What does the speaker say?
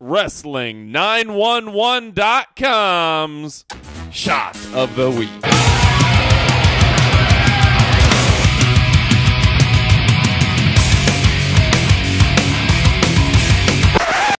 Wrestling911.com's Shot of the Week.